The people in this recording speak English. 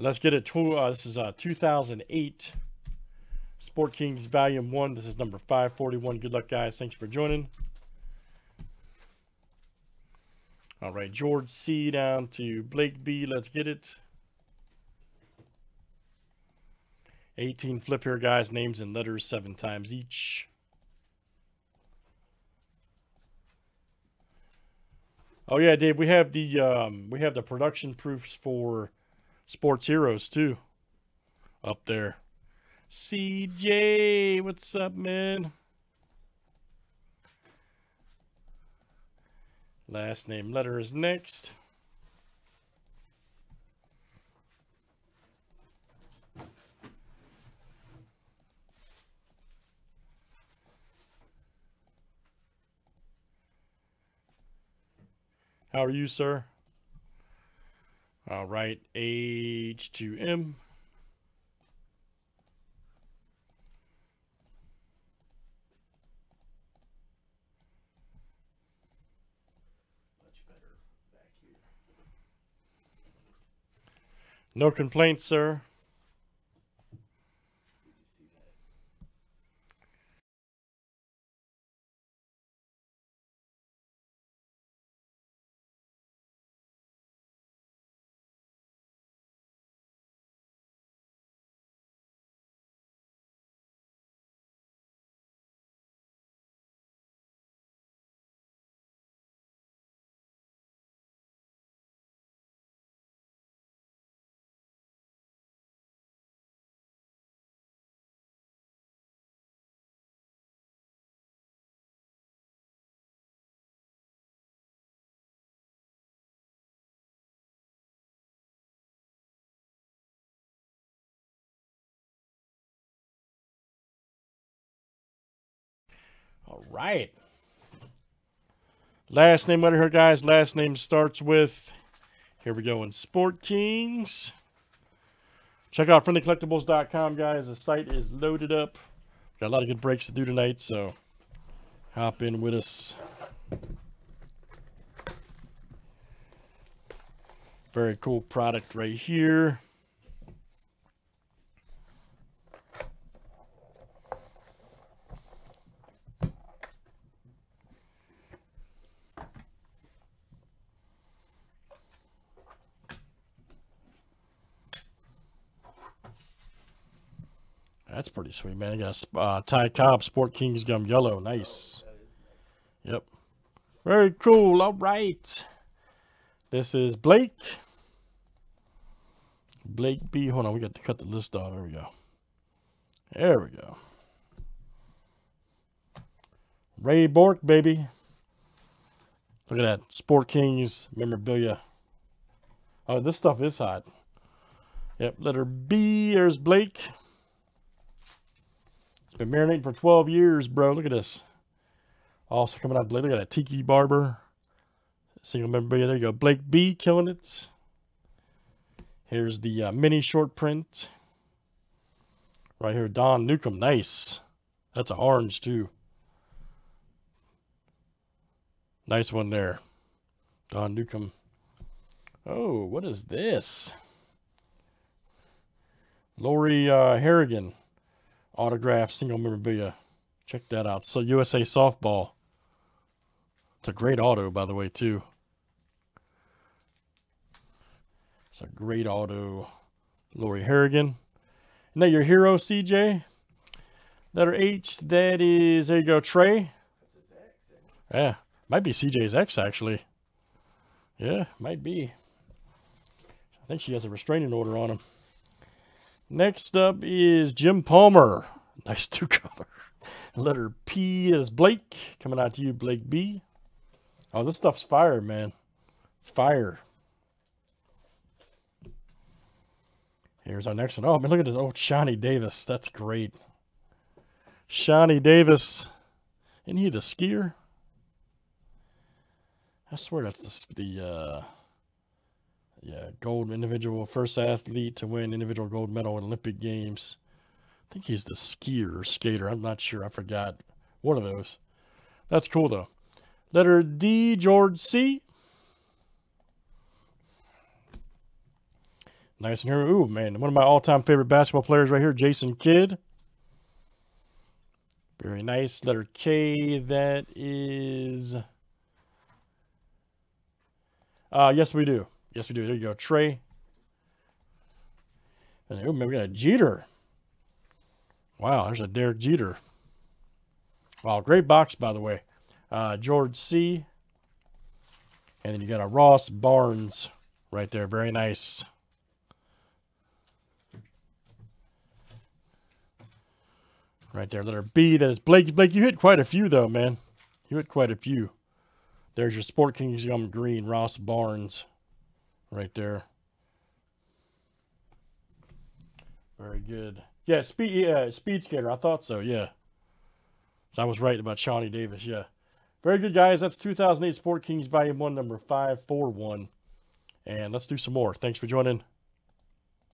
Let's get it. Tw- uh, this is uh, 2008 Sport Kings Volume 1. This is number 541. Good luck, guys. Thanks for joining. All right, George C down to Blake B. Let's get it. 18 flip here, guys. Names and letters seven times each. Oh yeah, Dave. We have the um, we have the production proofs for Sports Heroes too. Up there. CJ, what's up, man? Last name letter is next. How are you, sir? All right, H2M. No complaints, sir. All right. Last name letter here, guys. Last name starts with, here we go, in Sport Kings. Check out friendlycollectibles.com, guys. The site is loaded up. Got a lot of good breaks to do tonight, so hop in with us. Very cool product right here. That's pretty sweet, man. I got uh, Ty Cobb Sport Kings Gum Yellow. Nice. Yep. Very cool. All right. This is Blake. Blake B. Hold on. We got to cut the list off. There we go. There we go. Ray Bourque, baby. Look at that. Sport Kings memorabilia. Oh, this stuff is hot. Yep. Letter B. There's Blake. Been marinating for 12 years, bro. Look at this. Also coming out, look at that Tiki Barber. Single member, there you go. Blake B killing it. Here's the uh, mini short print. Right here, Don Newcombe. Nice. That's an orange, too. Nice one there. Don Newcombe. Oh, what is this? Lori uh, Harrigan autograph single memorabilia. Check that out. So USA softball. It's a great auto, by the way, too. It's a great auto. Lori Harrigan. Isn't that your hero, CJ? Letter H, that is, there you go, Trey. Yeah, might be CJ's ex, actually. Yeah, might be. I think she has a restraining order on him. Next up is Jim Palmer. Nice two color. Letter P is Blake. Coming out to you, Blake B. Oh, this stuff's fire, man. Fire. Here's our next one. Oh, man, look at this. Oh, Shani Davis. That's great. Shani Davis. Isn't he the skier? I swear that's the, the uh, yeah, gold individual, first athlete to win individual gold medal in Olympic Games. I think he's the skier or skater. I'm not sure. I forgot. One of those. That's cool, though. Letter D, George C. Nice and here. Ooh, man. One of my all time favorite basketball players right here, Jason Kidd. Very nice. Letter K. That is. Uh, yes, we do. Yes, we do. There you go. Trey. And, oh, we got a Jeter. Wow, there's a Derek Jeter. Wow, great box, by the way. Uh, George C. And then you got a Ross Barnes right there. Very nice. Right there, letter B. That is Blake. Blake, you hit quite a few, though, man. You hit quite a few. There's your Sport Kings Gum Green, Ross Barnes. Right there. Very good. Yeah, speed yeah, speed skater. I thought so, yeah. So I was right about Shani Davis, yeah. Very good, guys. That's 2008 Sport Kings Volume 1, number 541. And let's do some more. Thanks for joining.